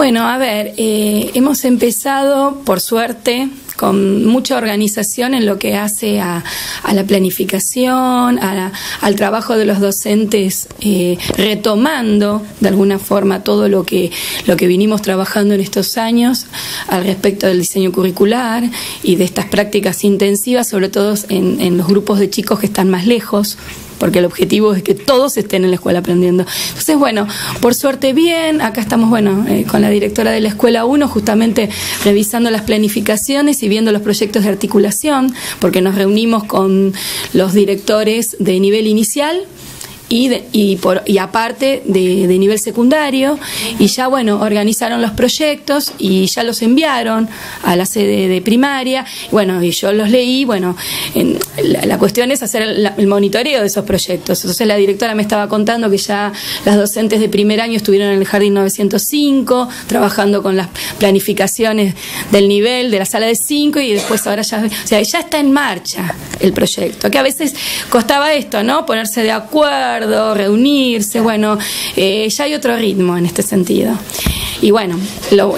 Bueno, a ver, eh, hemos empezado, por suerte, con mucha organización en lo que hace a, la planificación, al trabajo de los docentes, eh, retomando de alguna forma todo lo que, lo que vinimos trabajando en estos años al respecto del diseño curricular y de estas prácticas intensivas, sobre todo en, en los grupos de chicos que están más lejos porque el objetivo es que todos estén en la escuela aprendiendo. Entonces, bueno, por suerte bien, acá estamos, bueno, eh, con la directora de la Escuela 1, justamente revisando las planificaciones y viendo los proyectos de articulación, porque nos reunimos con los directores de nivel inicial y, y, por, y aparte de, de, nivel secundario y ya bueno organizaron los proyectos y ya los enviaron a la sede de primaria. Bueno y yo los leí bueno en, la, cuestión es hacer el, monitoreo de esos proyectos. Entonces la directora me estaba contando que ya las docentes de primer año estuvieron en el jardín 905 trabajando con las planificaciones del nivel de la sala de 5 y después ahora ya o sea ya está en marcha el proyecto. Que a veces costaba esto no ponerse de acuerdo reunirse, bueno, eh, ya hay otro ritmo en este sentido. Y bueno,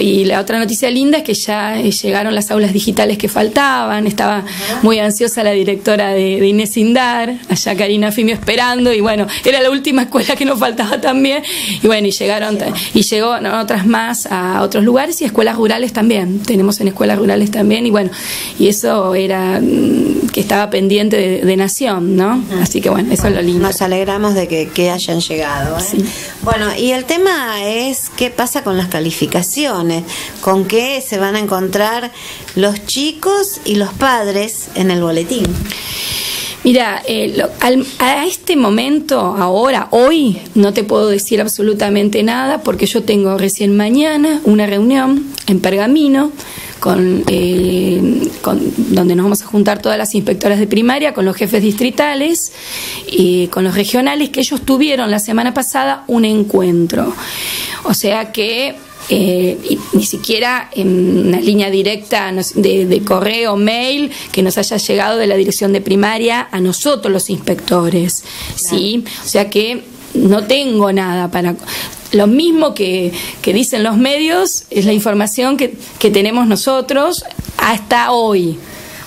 y la otra noticia linda es que ya eh, llegaron las aulas digitales que faltaban, estaba muy ansiosa la directora de, Inés Indar, allá Karina Fimio esperando, y bueno, era la última escuela que nos faltaba también, y bueno, y llegaron, y llegó otras más a otros lugares y escuelas rurales también, tenemos en escuelas rurales también, y bueno, y eso era mm, que estaba pendiente de, Nación, ¿no? Así que bueno, eso es lo lindo. Nos alegramos de que, hayan llegado. ¿eh? Bueno, y el tema es qué pasa con las calificaciones, con qué se van a encontrar los chicos y los padres en el boletín. Mira, eh, a este momento, ahora, hoy, no te puedo decir absolutamente nada porque yo tengo recién mañana una reunión en Pergamino con, eh, con, donde nos vamos a juntar todas las inspectoras de primaria, con los jefes distritales y con los regionales, que ellos tuvieron la semana pasada un encuentro. O sea que eh, ni siquiera en una línea directa de, de, correo, mail, que nos haya llegado de la dirección de primaria a nosotros los inspectores, ¿sí? O sea que no tengo nada para lo mismo que, dicen los medios es la información que, tenemos nosotros hasta hoy.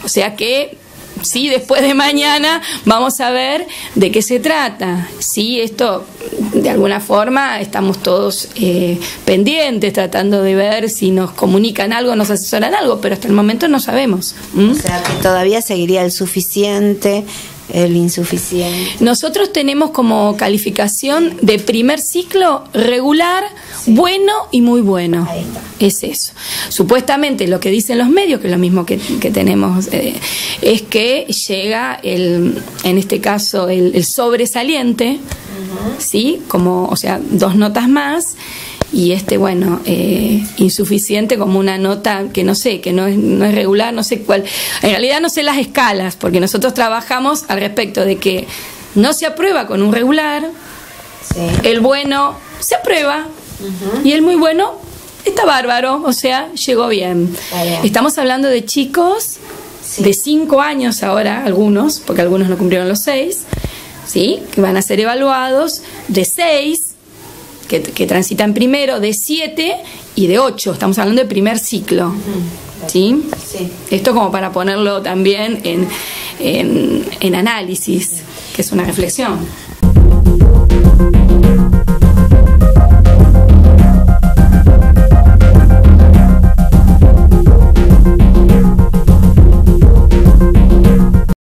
O sea que sí, después de mañana vamos a ver de qué se trata. Sí, esto de alguna forma estamos todos eh, pendientes, tratando de ver si nos comunican algo, nos asesoran algo, pero hasta el momento no sabemos. O sea que todavía seguiría el suficiente el insuficiente. Nosotros tenemos como calificación de primer ciclo regular, bueno y muy bueno. Es eso. Supuestamente lo que dicen los medios, que es lo mismo que, tenemos, eh, es que llega el, en este caso, el, sobresaliente, ¿sí? Como, o sea, dos notas más y este, bueno, eh, insuficiente como una nota que no sé, que no es, no es regular, no sé cuál. En realidad no sé las escalas, porque nosotros trabajamos al respecto de que no se aprueba con un regular, el bueno se aprueba y el muy bueno está bárbaro, o sea, llegó bien. Estamos hablando de chicos de cinco años ahora, algunos, porque algunos no cumplieron los seis, ¿sí? que van a ser evaluados, de seis que, transitan primero, de 7 y de 8. Estamos hablando de primer ciclo. ¿Sí? ¿Sí? Esto como para ponerlo también en, en, en análisis, que es una reflexión.